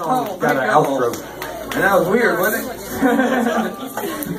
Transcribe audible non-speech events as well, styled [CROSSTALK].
Oh, got an outro. And that was weird, wasn't it? [LAUGHS]